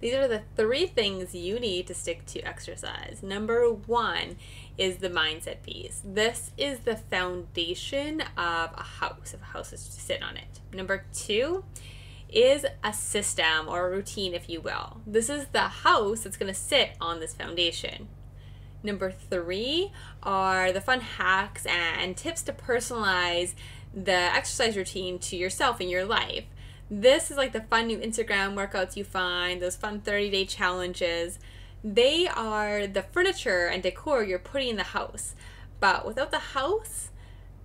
These are the three things you need to stick to exercise. Number one is the mindset piece. This is the foundation of a house, if a house is to sit on it. Number two is a system or a routine, if you will. This is the house that's going to sit on this foundation. Number three are the fun hacks and tips to personalize the exercise routine to yourself in your life. This is like the fun new Instagram workouts you find, those fun 30 day challenges. They are the furniture and decor you're putting in the house. But without the house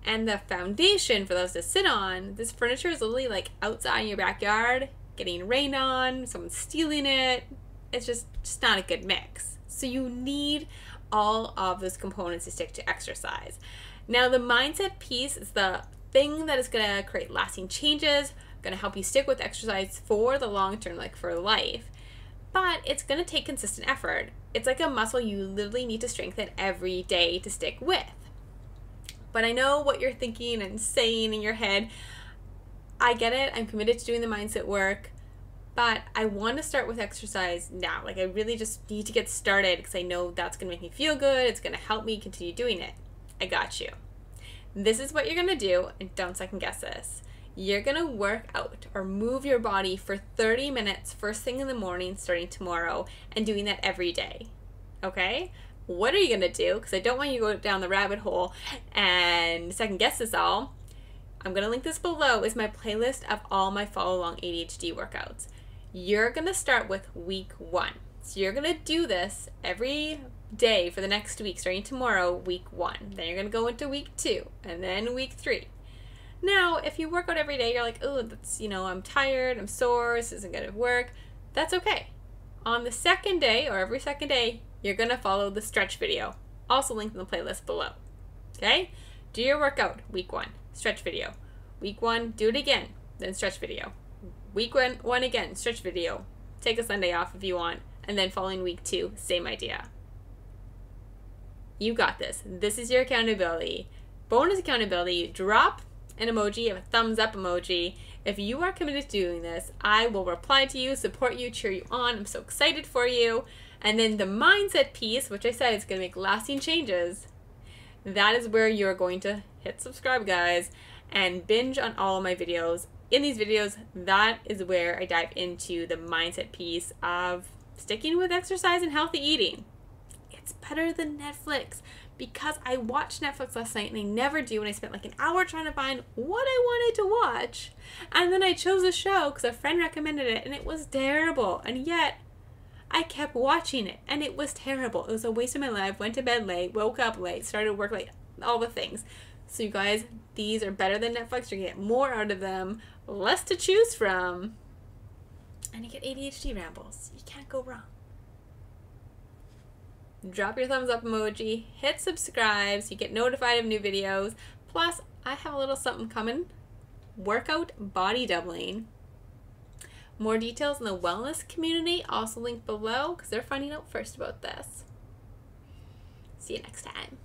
and the foundation for those to sit on, this furniture is literally like outside in your backyard, getting rained on, someone's stealing it. It's just, just not a good mix. So you need all of those components to stick to exercise. Now, the mindset piece is the thing that is going to create lasting changes, going to help you stick with exercise for the long term, like for life. But it's going to take consistent effort. It's like a muscle you literally need to strengthen every day to stick with. But I know what you're thinking and saying in your head. I get it. I'm committed to doing the mindset work but I want to start with exercise now. Like, I really just need to get started because I know that's going to make me feel good. It's going to help me continue doing it. I got you. This is what you're going to do, and don't second guess this. You're going to work out or move your body for 30 minutes first thing in the morning starting tomorrow and doing that every day. Okay? What are you going to do? Because I don't want you to go down the rabbit hole and second guess this all. I'm going to link this below is my playlist of all my follow along ADHD workouts you're going to start with week one. So you're going to do this every day for the next week, starting tomorrow, week one. Then you're going to go into week two, and then week three. Now, if you work out every day, you're like, oh, that's, you know, I'm tired, I'm sore, this isn't going to work. That's okay. On the second day, or every second day, you're going to follow the stretch video. Also linked in the playlist below. Okay? Do your workout, week one, stretch video. Week one, do it again, then stretch video. Week one, one again, stretch video. Take a Sunday off if you want. And then following week two, same idea. You got this. This is your accountability. Bonus accountability drop an emoji, a thumbs up emoji. If you are committed to doing this, I will reply to you, support you, cheer you on. I'm so excited for you. And then the mindset piece, which I said is going to make lasting changes, that is where you're going to hit subscribe, guys, and binge on all my videos in these videos, that is where I dive into the mindset piece of sticking with exercise and healthy eating. It's better than Netflix because I watched Netflix last night and I never do, and I spent like an hour trying to find what I wanted to watch. And then I chose a show because a friend recommended it and it was terrible. And yet, I kept watching it and it was terrible. It was a waste of my life. Went to bed late, woke up late, started work late, all the things. So, you guys, these are better than Netflix. To get more out of them less to choose from, and you get ADHD rambles. You can't go wrong. Drop your thumbs up emoji, hit subscribe so you get notified of new videos. Plus, I have a little something coming workout body doubling. More details in the wellness community also linked below because they're finding out first about this. See you next time.